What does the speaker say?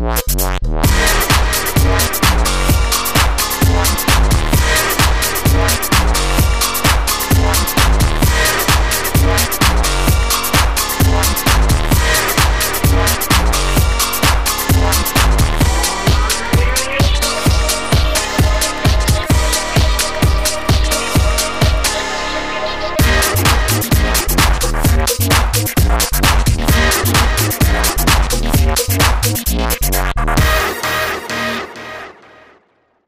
What?